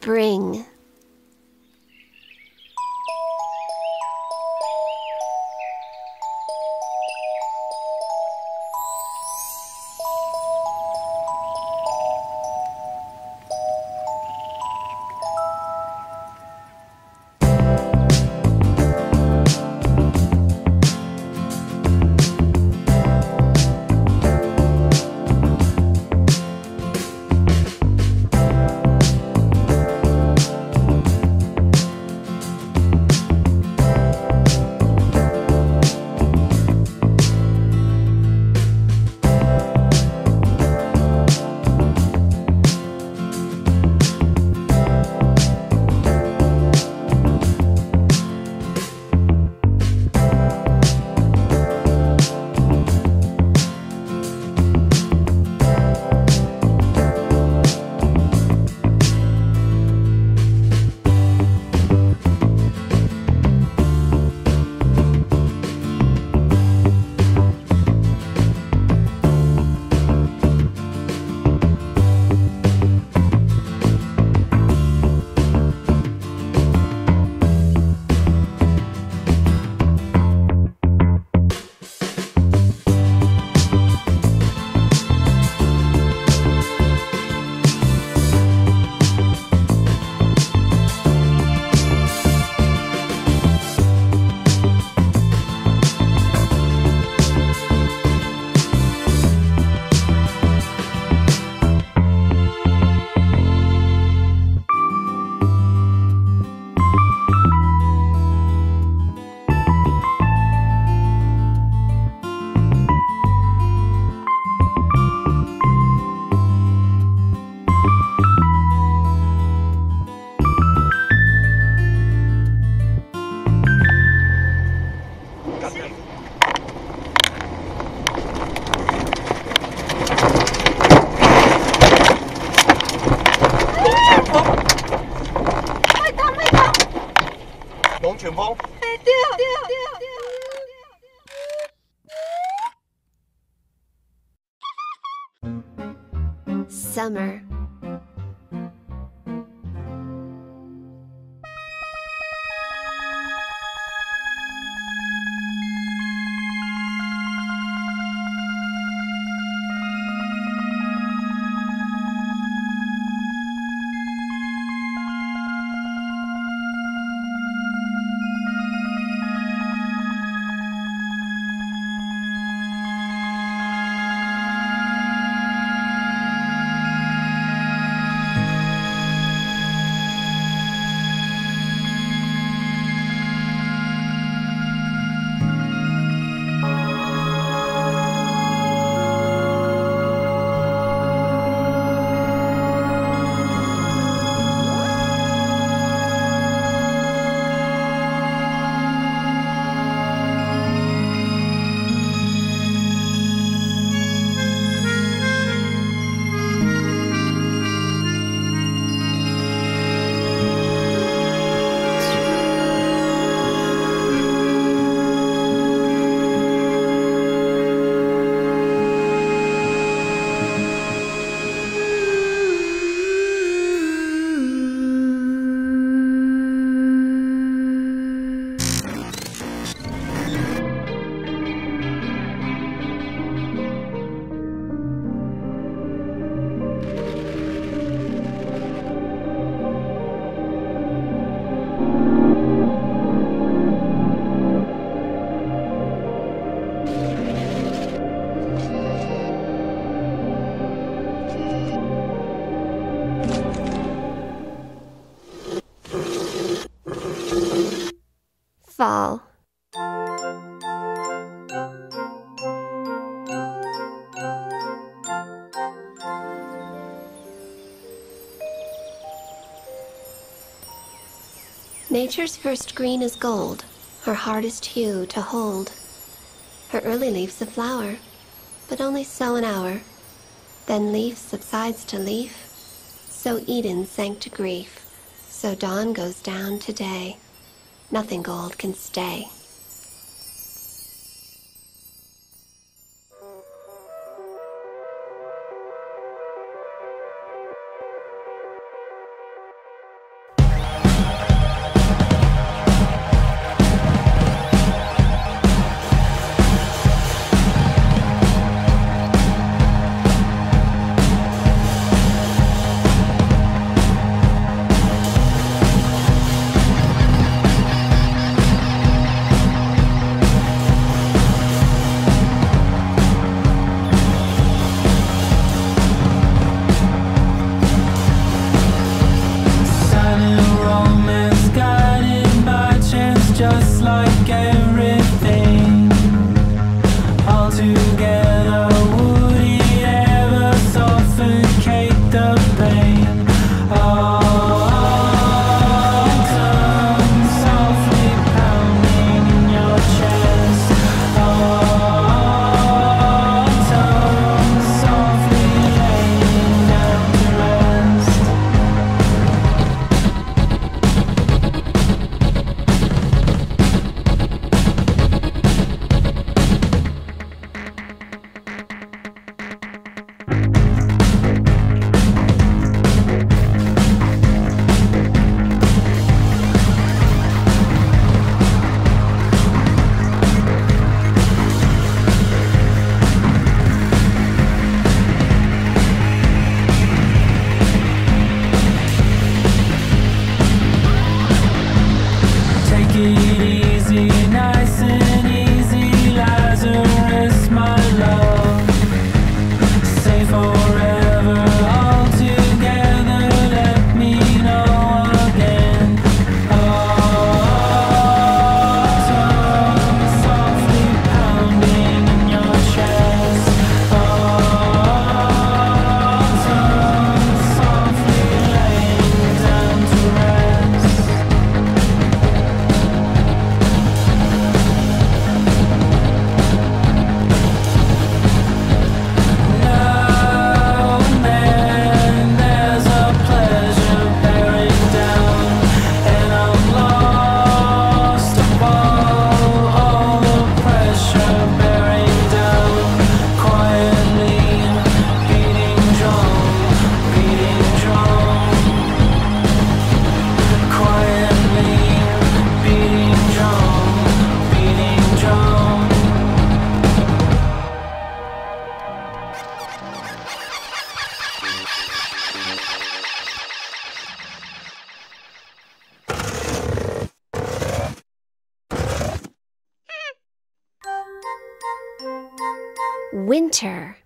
spring. Summer. Fall. Nature's first green is gold, her hardest hue to hold. Her early leaf's a flower, but only so an hour. Then leaf subsides to leaf, so Eden sank to grief, so dawn goes down to day. Nothing gold can stay. like a winter.